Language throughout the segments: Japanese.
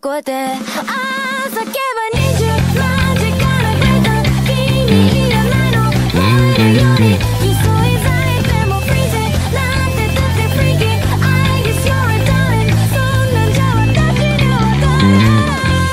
こえて。ああ叫ば20万時から出た。君いらないの前より急いざいても。フィジーなんてだって freaky I guess you're a darling そんなんじゃ私にはわからない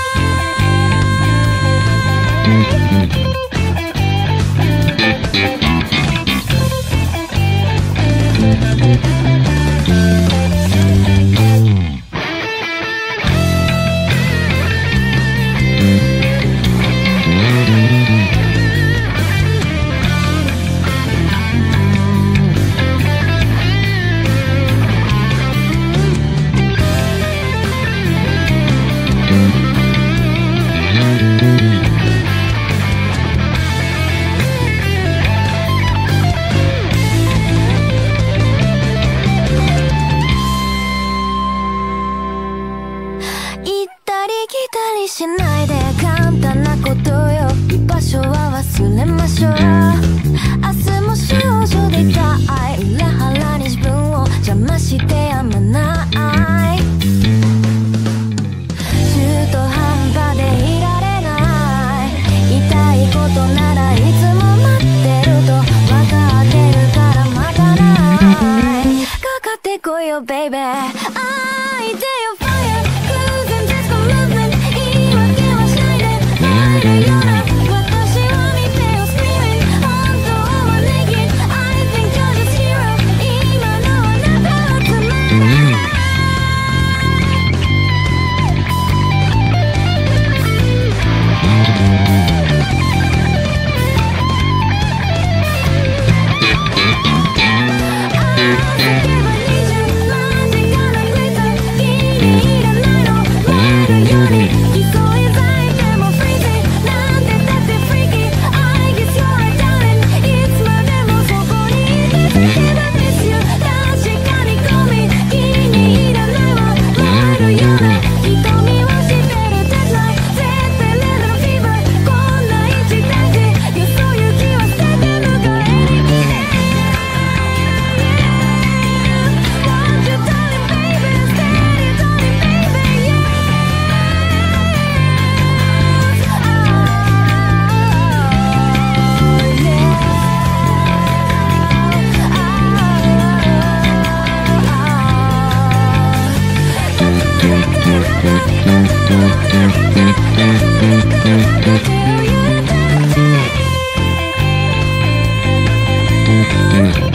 しないで簡単なことよ。居場所は忘れましょう。明日も少女でいたい裏腹に自分を邪魔してやまない。中途半端でいられない。痛いことならいつも待ってると分かってるから待たない。かかってこいよベイベー Mm.